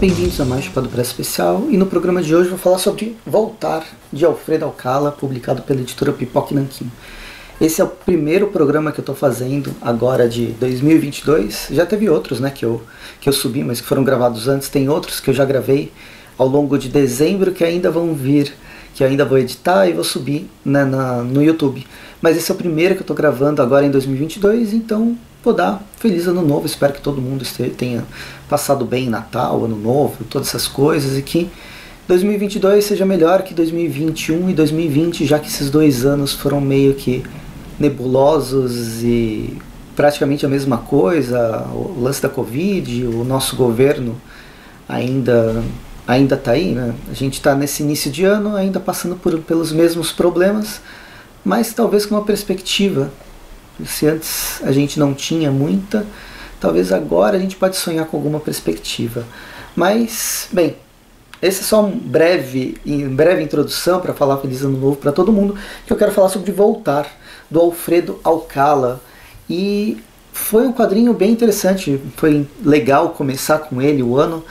Bem-vindos a mais Chupado Press Especial e no programa de hoje vou falar sobre Voltar de Alfredo Alcala, publicado pela editora Pipoque Nanquim. Esse é o primeiro programa que eu estou fazendo agora de 2022. Já teve outros, né, que eu que eu subi, mas que foram gravados antes. Tem outros que eu já gravei ao longo de dezembro que ainda vão vir, que eu ainda vou editar e vou subir né, na, no YouTube. Mas esse é o primeiro que eu estou gravando agora em 2022, então vou dar feliz ano novo. Espero que todo mundo esteja, tenha passado bem Natal, Ano Novo, todas essas coisas e que 2022 seja melhor que 2021 e 2020, já que esses dois anos foram meio que nebulosos e praticamente a mesma coisa, o lance da Covid, o nosso governo ainda ainda está aí, né? A gente está nesse início de ano ainda passando por, pelos mesmos problemas, mas talvez com uma perspectiva. Se antes a gente não tinha muita, talvez agora a gente pode sonhar com alguma perspectiva. Mas, bem, esse é só um breve, breve introdução para falar Feliz Ano Novo para todo mundo, que eu quero falar sobre Voltar do Alfredo Alcala. E foi um quadrinho bem interessante, foi legal começar com ele o ano.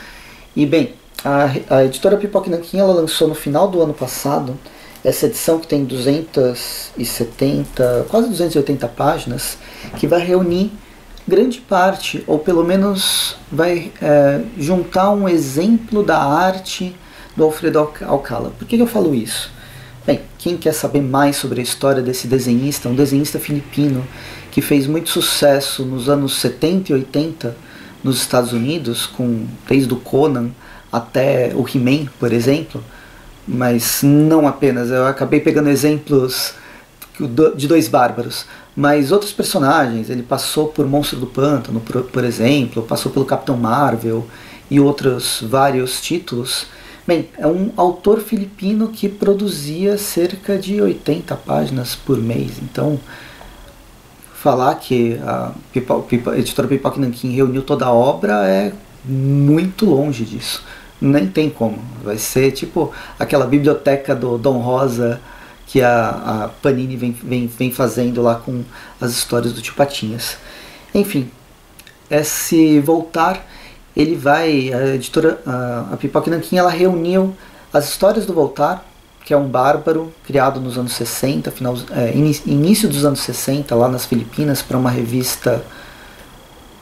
E bem, a, a editora Pipoque Nanquim ela lançou no final do ano passado essa edição que tem 270, quase 280 páginas, que vai reunir grande parte, ou pelo menos vai é, juntar um exemplo da arte do Alfredo Alcala. Por que eu falo isso? Bem, quem quer saber mais sobre a história desse desenhista, um desenhista filipino que fez muito sucesso nos anos 70 e 80 nos Estados Unidos, com desde o Conan até o He-Man, por exemplo, mas não apenas, eu acabei pegando exemplos de dois bárbaros, mas outros personagens, ele passou por Monstro do Pântano, por, por exemplo, passou pelo Capitão Marvel e outros vários títulos Bem, é um autor filipino que produzia cerca de 80 páginas por mês. Então, falar que a, a editora Pipoca Nankin reuniu toda a obra é muito longe disso. Nem tem como. Vai ser tipo aquela biblioteca do Dom Rosa que a, a Panini vem, vem, vem fazendo lá com as histórias do Tio Patinhas. Enfim, esse voltar ele vai, a editora, a, a Pipoca Nanquim, ela reuniu as histórias do Voltar, que é um bárbaro criado nos anos 60, final, é, início dos anos 60, lá nas Filipinas, para uma revista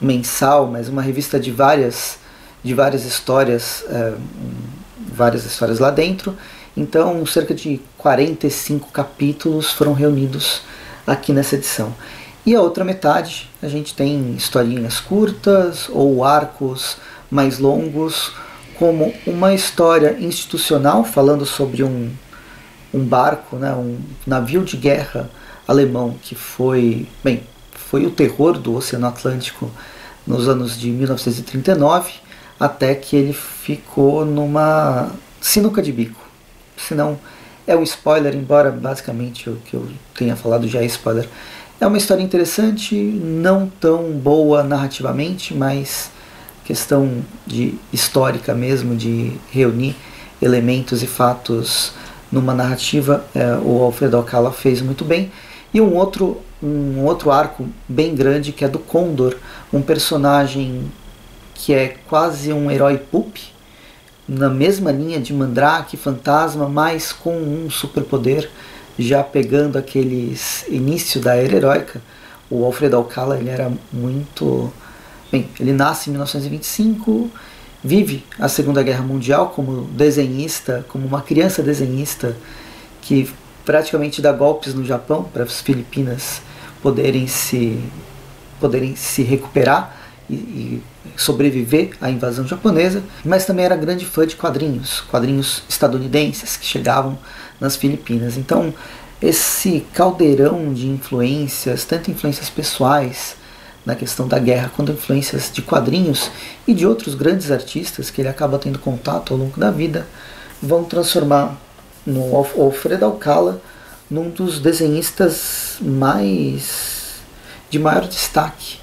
mensal, mas uma revista de várias, de várias histórias, é, várias histórias lá dentro. Então, cerca de 45 capítulos foram reunidos aqui nessa edição. E a outra metade, a gente tem historinhas curtas ou arcos mais longos, como uma história institucional falando sobre um, um barco, né, um navio de guerra alemão que foi, bem, foi o terror do Oceano Atlântico nos anos de 1939, até que ele ficou numa sinuca de bico. Senão é um spoiler, embora basicamente o que eu tenha falado já é spoiler. É uma história interessante, não tão boa narrativamente, mas questão de histórica mesmo, de reunir elementos e fatos numa narrativa, é, o Alfredo Alcala fez muito bem. E um outro, um outro arco bem grande que é do Condor, um personagem que é quase um herói pulp, na mesma linha de Mandrake, Fantasma, mas com um superpoder já pegando aqueles início da era heróica, o Alfredo Alcala ele era muito bem, ele nasce em 1925, vive a Segunda Guerra Mundial como desenhista, como uma criança desenhista que praticamente dá golpes no Japão para as Filipinas poderem se poderem se recuperar e, e sobreviver à invasão japonesa, mas também era grande fã de quadrinhos, quadrinhos estadunidenses que chegavam nas Filipinas. Então, esse caldeirão de influências, tanto influências pessoais na questão da guerra, quanto influências de quadrinhos e de outros grandes artistas que ele acaba tendo contato ao longo da vida, vão transformar no Alfredo Alcala num dos desenhistas mais de maior destaque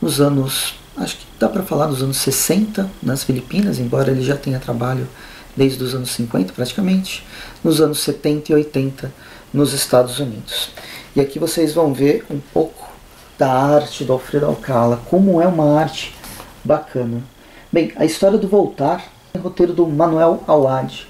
nos anos, acho que dá para falar dos anos 60 nas Filipinas, embora ele já tenha trabalho desde os anos 50 praticamente, nos anos 70 e 80 nos Estados Unidos. E aqui vocês vão ver um pouco da arte do Alfredo Alcala, como é uma arte bacana. Bem, a história do Voltar é o roteiro do Manuel Awad.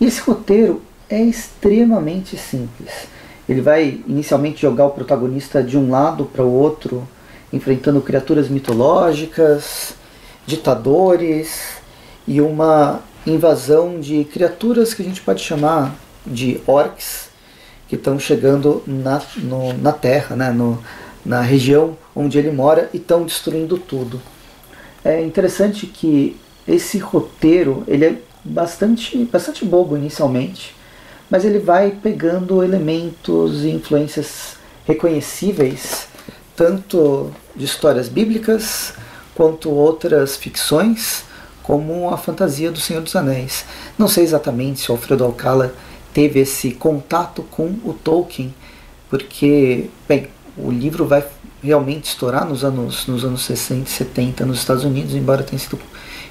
Esse roteiro é extremamente simples. Ele vai inicialmente jogar o protagonista de um lado para o outro, enfrentando criaturas mitológicas, ditadores e uma invasão de criaturas que a gente pode chamar de orcs que estão chegando na, no, na Terra, né, no, na região onde ele mora e estão destruindo tudo. É interessante que esse roteiro ele é bastante, bastante bobo inicialmente, mas ele vai pegando elementos e influências reconhecíveis tanto de histórias bíblicas quanto outras ficções, como a fantasia do Senhor dos Anéis. Não sei exatamente se Alfredo Alcala teve esse contato com o Tolkien, porque, bem, o livro vai realmente estourar nos anos, nos anos 60 e 70 nos Estados Unidos, embora tenha sido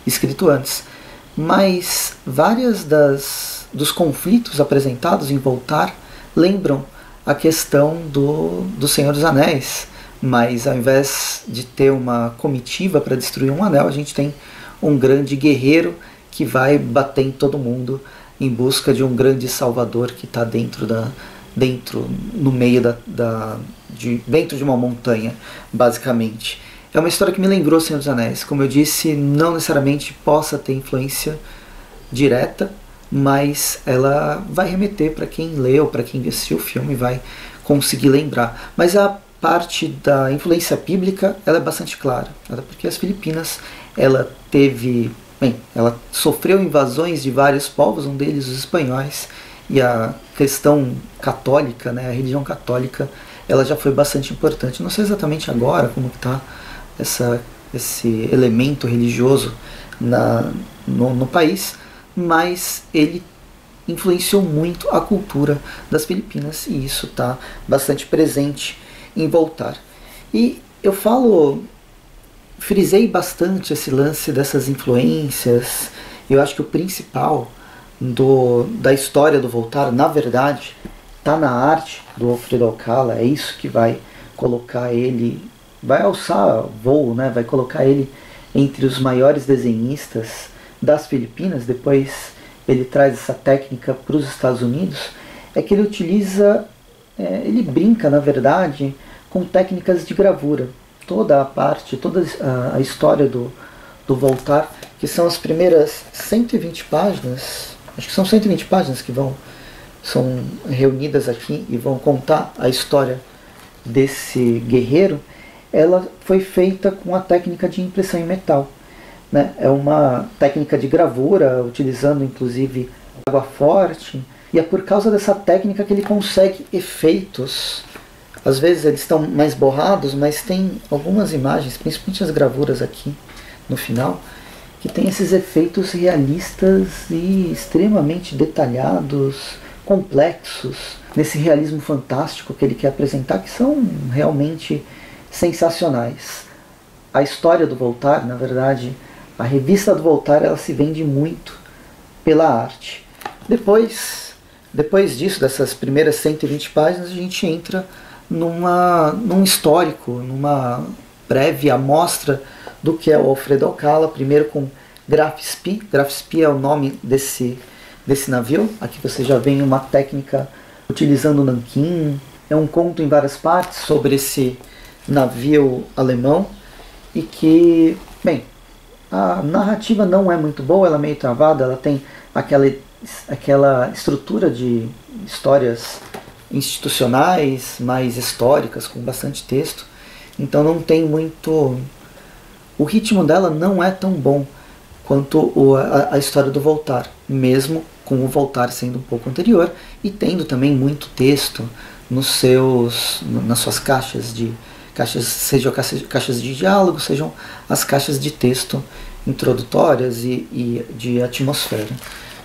escrito antes. Mas várias das dos conflitos apresentados em Voltar lembram a questão do, do Senhor dos Anéis, mas ao invés de ter uma comitiva para destruir um anel, a gente tem um grande guerreiro que vai bater em todo mundo em busca de um grande salvador que está dentro da dentro no meio da, da de, dentro de uma montanha basicamente. É uma história que me lembrou Senhor dos Anéis. Como eu disse não necessariamente possa ter influência direta mas ela vai remeter para quem leu para quem assistiu o filme vai conseguir lembrar. Mas a parte da influência bíblica ela é bastante clara porque as Filipinas ela teve Bem, ela sofreu invasões de vários povos, um deles os espanhóis, e a questão católica, né, a religião católica, ela já foi bastante importante. Não sei exatamente agora como está esse elemento religioso na, no, no país, mas ele influenciou muito a cultura das Filipinas e isso está bastante presente em Voltar. E eu falo frisei bastante esse lance dessas influências. Eu acho que o principal do, da história do Voltar, na verdade, está na arte do Alfredo Alcala. É isso que vai colocar ele, vai alçar voo, né? vai colocar ele entre os maiores desenhistas das Filipinas. Depois ele traz essa técnica para os Estados Unidos. É que ele utiliza, é, ele brinca, na verdade, com técnicas de gravura toda a parte, toda a, história do, do Voltar, que são as primeiras 120 páginas, acho que são 120 páginas que vão são reunidas aqui e vão contar a história desse guerreiro, ela foi feita com a técnica de impressão em metal. Né? É uma técnica de gravura, utilizando inclusive água forte, e é por causa dessa técnica que ele consegue efeitos às vezes eles estão mais borrados, mas tem algumas imagens, principalmente as gravuras aqui no final, que tem esses efeitos realistas e extremamente detalhados, complexos, nesse realismo fantástico que ele quer apresentar, que são realmente sensacionais. A história do Voltar, na verdade, a revista do Voltar, ela se vende muito pela arte. Depois, depois disso, dessas primeiras 120 páginas, a gente entra numa, num histórico, numa breve amostra do que é o Alfredo Alcala, primeiro com Grafspi. Grafspi é o nome desse, desse navio. Aqui você já vê uma técnica utilizando o nanquim. É um conto em várias partes sobre esse navio alemão e que, bem, a narrativa não é muito boa, ela é meio travada, ela tem aquela, aquela estrutura de histórias institucionais, mais históricas, com bastante texto. Então não tem muito. O ritmo dela não é tão bom quanto o, a, a, história do Voltar, mesmo com o Voltar sendo um pouco anterior e tendo também muito texto nos seus, nas suas caixas de caixas, sejam caixas, de diálogo, sejam as caixas de texto introdutórias e, e de atmosfera.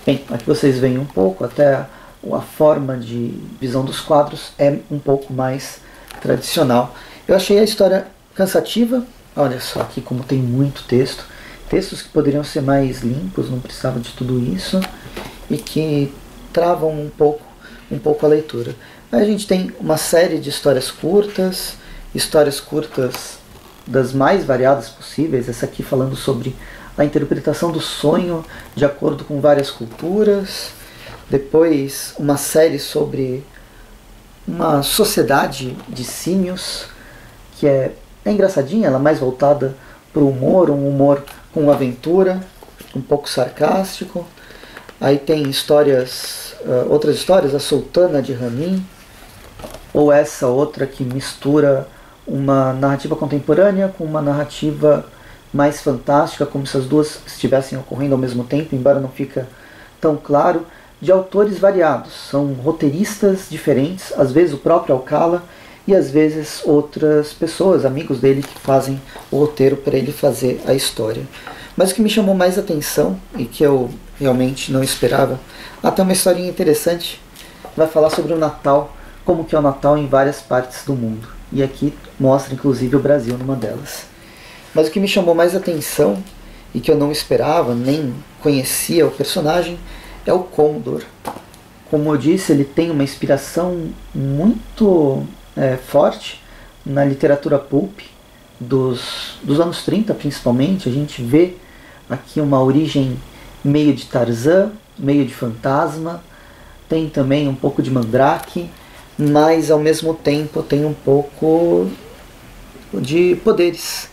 Bem, aqui vocês veem um pouco até a forma de visão dos quadros é um pouco mais tradicional. Eu achei a história cansativa, olha só aqui como tem muito texto, textos que poderiam ser mais limpos, não precisava de tudo isso e que travam um pouco, um pouco a leitura. Aí a gente tem uma série de histórias curtas, histórias curtas das mais variadas possíveis, essa aqui falando sobre a interpretação do sonho de acordo com várias culturas. Depois, uma série sobre uma sociedade de símios, que é, é engraçadinha, ela é mais voltada para o humor, um humor com aventura, um pouco sarcástico. Aí tem histórias, uh, outras histórias, a Sultana de Ramin, ou essa outra que mistura uma narrativa contemporânea com uma narrativa mais fantástica, como se as duas estivessem ocorrendo ao mesmo tempo, embora não fica tão claro, de autores variados. São roteiristas diferentes, às vezes o próprio Alcala e às vezes outras pessoas, amigos dele, que fazem o roteiro para ele fazer a história. Mas o que me chamou mais atenção e que eu realmente não esperava, até uma historinha interessante, vai falar sobre o Natal, como que é o Natal em várias partes do mundo. E aqui mostra inclusive o Brasil numa delas. Mas o que me chamou mais atenção e que eu não esperava, nem conhecia o personagem, é o Condor. Como eu disse, ele tem uma inspiração muito é, forte na literatura pulp dos, dos anos 30, principalmente. A gente vê aqui uma origem meio de Tarzan, meio de fantasma, tem também um pouco de Mandrake, mas ao mesmo tempo tem um pouco de poderes.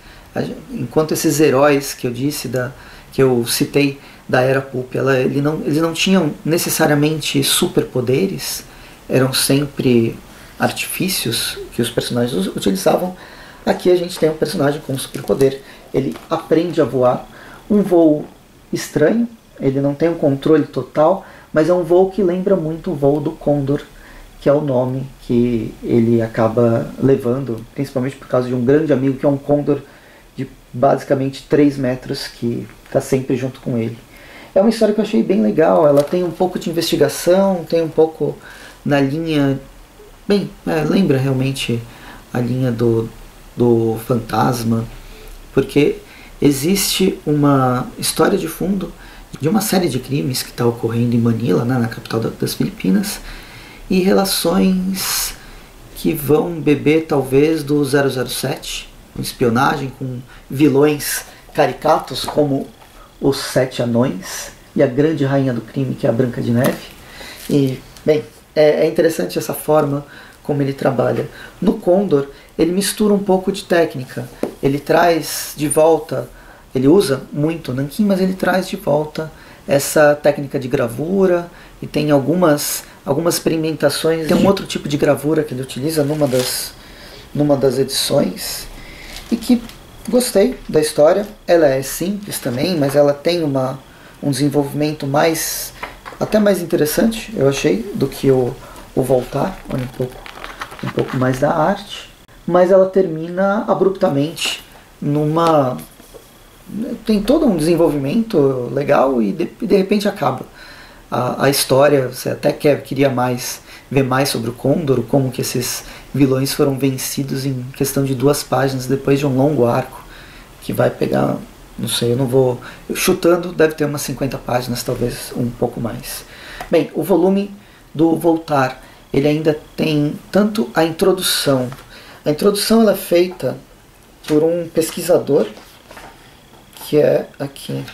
Enquanto esses heróis que eu disse, da, que eu citei da era pulp, ela, ele não, eles não tinham necessariamente superpoderes, eram sempre artifícios que os personagens utilizavam. Aqui a gente tem um personagem com superpoder. Ele aprende a voar, um voo estranho, ele não tem um controle total, mas é um voo que lembra muito o voo do Condor, que é o nome que ele acaba levando, principalmente por causa de um grande amigo que é um Condor basicamente 3 metros que está sempre junto com ele. É uma história que eu achei bem legal, ela tem um pouco de investigação, tem um pouco na linha. Bem, é, lembra realmente a linha do, do fantasma, porque existe uma história de fundo de uma série de crimes que está ocorrendo em Manila, né, na capital das Filipinas, e relações que vão beber talvez do 007, com espionagem, com vilões caricatos como os Sete Anões e a grande rainha do crime, que é a Branca de Neve. E, bem, é, é interessante essa forma como ele trabalha. No Condor, ele mistura um pouco de técnica. Ele traz de volta, ele usa muito o Nankin, mas ele traz de volta essa técnica de gravura e tem algumas algumas experimentações. Tem um outro tipo de gravura que ele utiliza numa das numa das edições e que gostei da história. Ela é simples também, mas ela tem uma um desenvolvimento mais até mais interessante, eu achei, do que o, o Voltar, olha um pouco um pouco mais da arte, mas ela termina abruptamente numa tem todo um desenvolvimento legal e de, de repente acaba. A, a, história, você até quer, queria mais ver mais sobre o Condor, como que esses vilões foram vencidos em questão de duas páginas depois de um longo arco que vai pegar, não sei, eu não vou chutando, deve ter umas 50 páginas, talvez um pouco mais. Bem, o volume do Voltar, ele ainda tem tanto a introdução. A introdução ela é feita por um pesquisador que é aqui.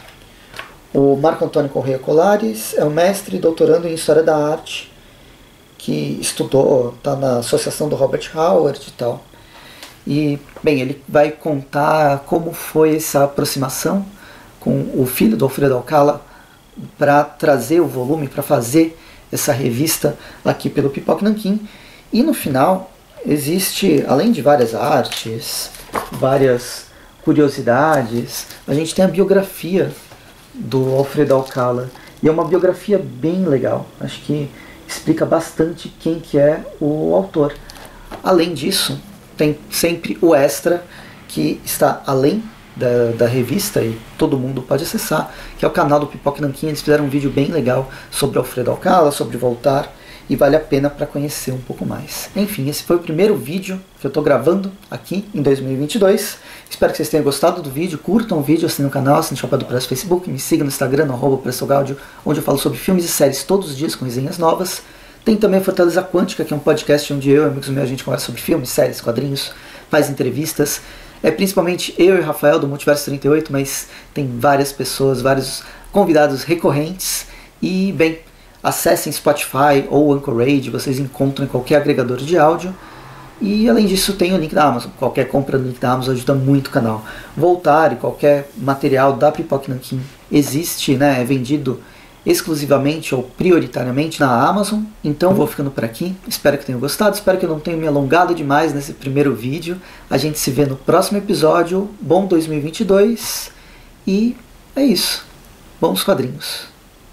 O Marco Antônio Correia Colares é um mestre doutorando em História da Arte, que estudou, está na associação do Robert Howard e tal. E, bem, ele vai contar como foi essa aproximação com o filho do Alfredo Alcala para trazer o volume, para fazer essa revista aqui pelo Pipoque Nanquim. E no final existe, além de várias artes, várias curiosidades, a gente tem a biografia do Alfredo Alcala. E é uma biografia bem legal. Acho que explica bastante quem que é o autor. Além disso, tem sempre o extra que está além da, da, revista e todo mundo pode acessar, que é o canal do Pipoque Nanquim. Eles fizeram um vídeo bem legal sobre Alfredo Alcala, sobre Voltar e vale a pena para conhecer um pouco mais. Enfim, esse foi o primeiro vídeo que eu estou gravando aqui em 2022. Espero que vocês tenham gostado do vídeo, curtam o vídeo, assinem o canal, assinem o Chapéu do no Facebook, me sigam no Instagram, no onde eu falo sobre filmes e séries todos os dias com resenhas novas. Tem também a Fortaleza Quântica, que é um podcast onde eu e amigos meus a gente conversa sobre filmes, séries, quadrinhos, faz entrevistas. É principalmente eu e o Rafael do Multiverso 38, mas tem várias pessoas, vários convidados recorrentes. E, bem, acessem Spotify ou Anchorage, vocês encontram em qualquer agregador de áudio. E além disso, tem o link da Amazon. Qualquer compra no link da Amazon ajuda muito o canal. Voltar e qualquer material da Pipoque Nankin existe, né? É vendido exclusivamente ou prioritariamente na Amazon. Então vou ficando por aqui. Espero que tenham gostado. Espero que eu não tenha me alongado demais nesse primeiro vídeo. A gente se vê no próximo episódio. Bom 2022 e é isso. Bons quadrinhos.